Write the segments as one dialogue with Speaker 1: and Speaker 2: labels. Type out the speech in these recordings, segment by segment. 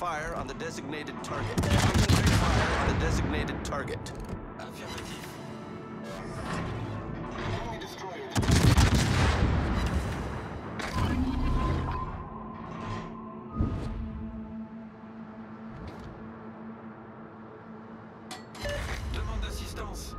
Speaker 1: Fire on the designated target. Concentrate fire on the designated target.
Speaker 2: Demande d'assistance.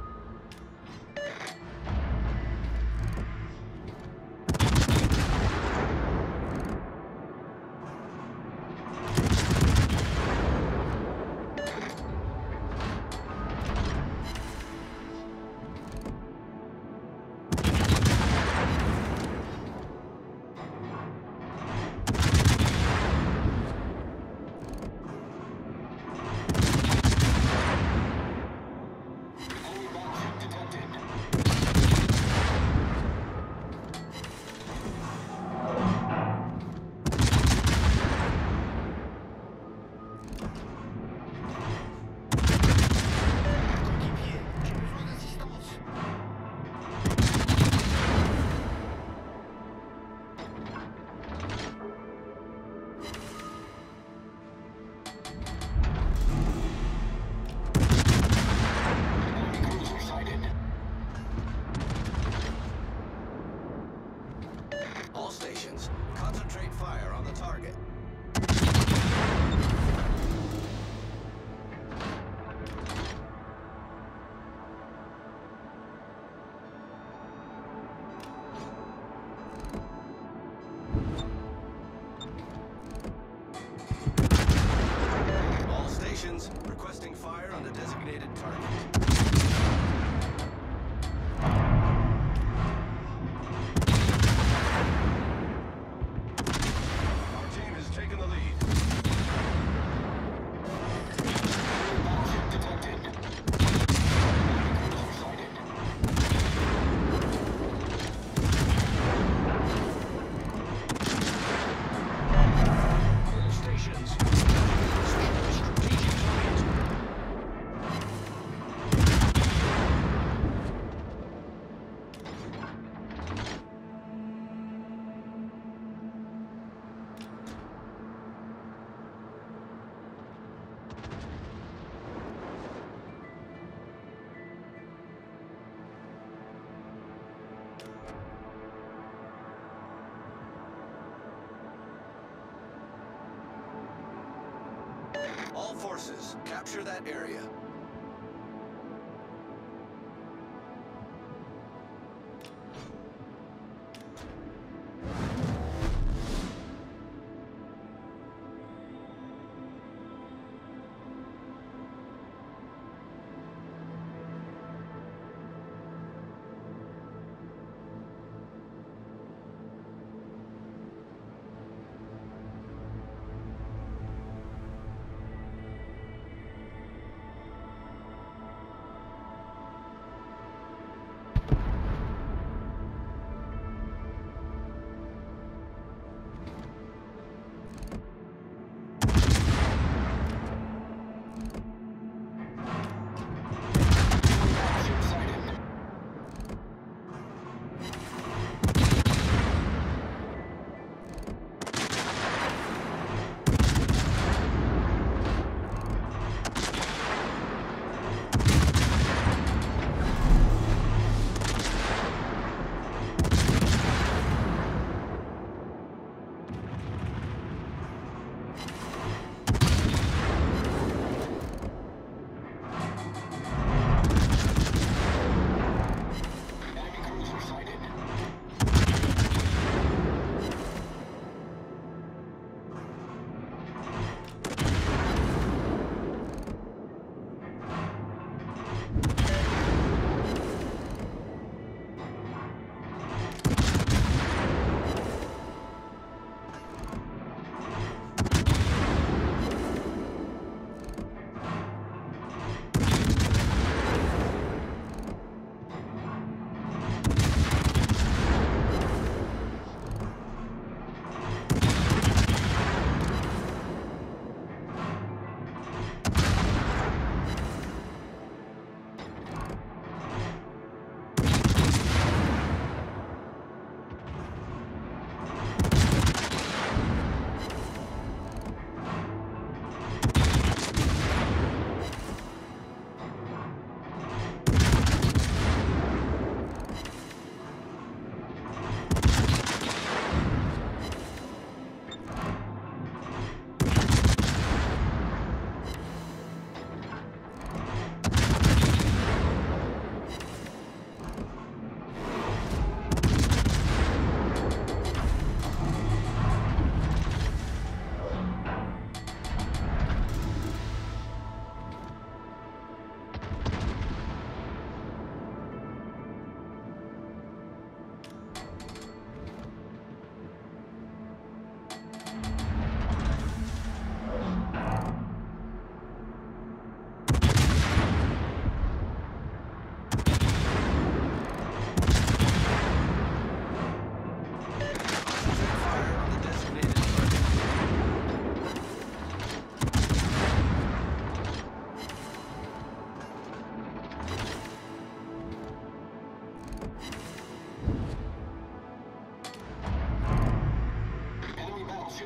Speaker 1: Forces, capture that area.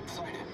Speaker 3: excited.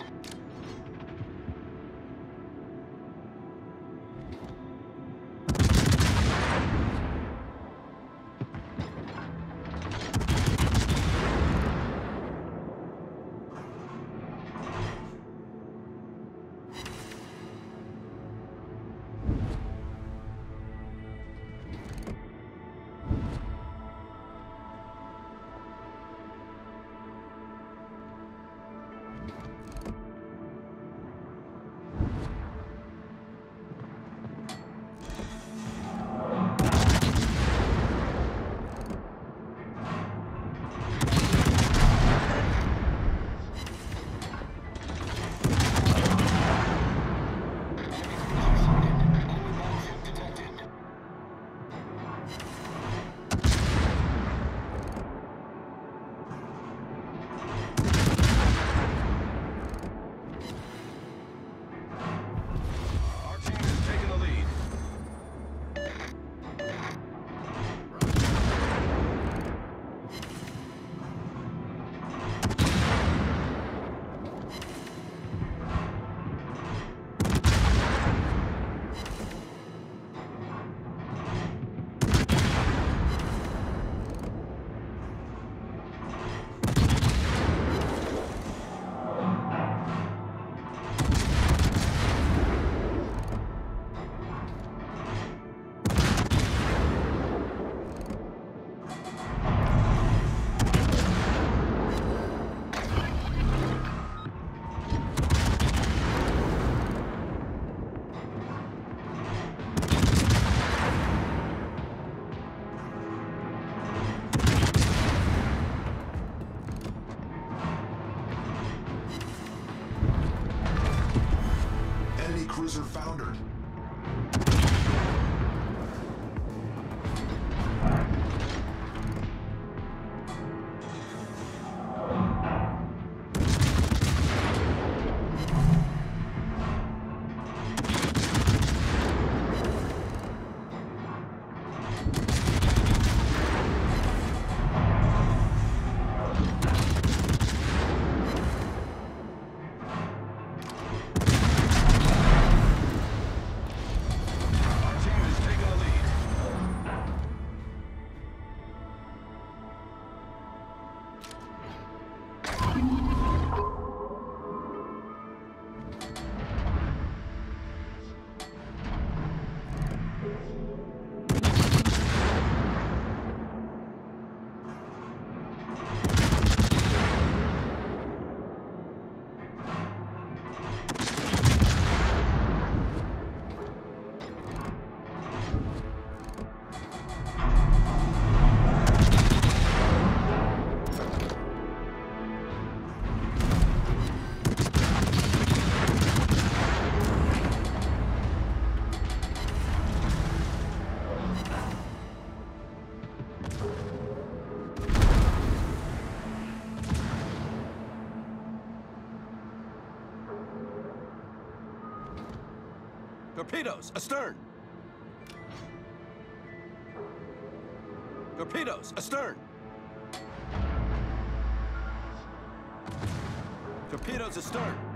Speaker 2: Torpedoes, astern! Torpedoes, astern! Torpedoes, astern!